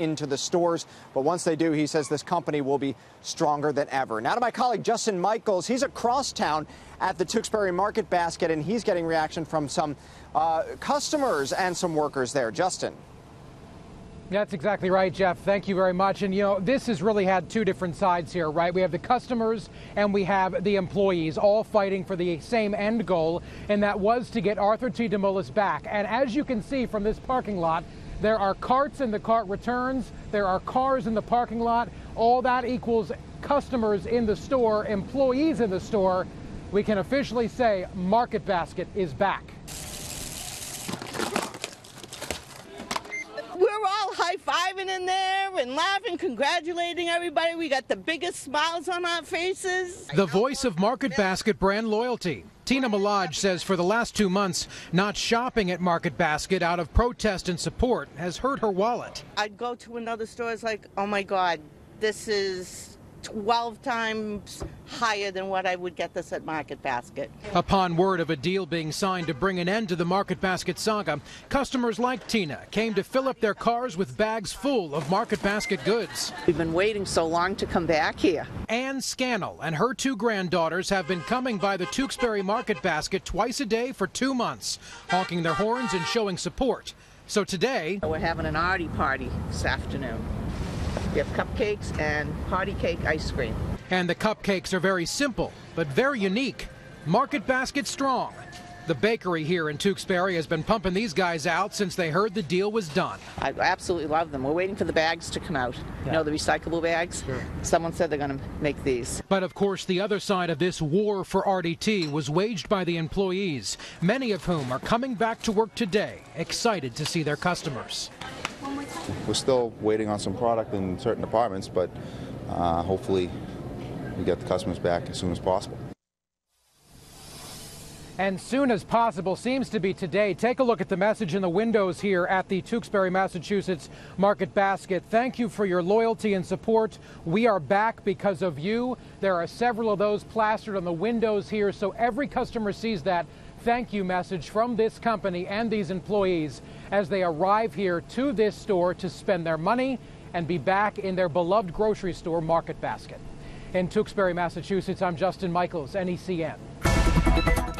into the stores. But once they do, he says this company will be stronger than ever. Now to my colleague Justin Michaels. He's across town at the Tewksbury Market Basket, and he's getting reaction from some uh, customers and some workers there. Justin. That's exactly right, Jeff. Thank you very much. And you know, this has really had two different sides here, right? We have the customers and we have the employees all fighting for the same end goal, and that was to get Arthur T. Demoulas back. And as you can see from this parking lot, there are carts in the cart returns. There are cars in the parking lot. All that equals customers in the store, employees in the store. We can officially say Market Basket is back. We're all high fiving in there and laughing, congratulating everybody. We got the biggest smiles on our faces. The voice of Market Basket brand loyalty. Tina Malaj says for the last two months, not shopping at Market Basket out of protest and support has hurt her wallet. I'd go to another store, it's like, oh my God, this is 12 times higher than what I would get this at Market Basket. Upon word of a deal being signed to bring an end to the Market Basket saga, customers like Tina came to fill up their cars with bags full of Market Basket goods. We've been waiting so long to come back here. Ann Scannell and her two granddaughters have been coming by the Tewksbury Market Basket twice a day for two months, honking their horns and showing support. So today, we're having an Artie party this afternoon. We have cupcakes and party cake ice cream. And the cupcakes are very simple, but very unique. Market Basket Strong. The bakery here in Tewksbury has been pumping these guys out since they heard the deal was done. I absolutely love them. We're waiting for the bags to come out. Yeah. You know, the recyclable bags? Sure. Someone said they're going to make these. But of course, the other side of this war for Artie T was waged by the employees, many of whom are coming back to work today, excited to see their customers. We're still waiting on some product in certain departments, but uh, hopefully we get the customers back as soon as possible. And soon as possible seems to be today. Take a look at the message in the windows here at the Tewksbury, Massachusetts Market Basket. Thank you for your loyalty and support. We are back because of you. There are several of those plastered on the windows here, so every customer sees that thank you message from this company and these employees as they arrive here to this store to spend their money and be back in their beloved grocery store market basket. In Tewksbury, Massachusetts, I'm Justin Michaels, NECN.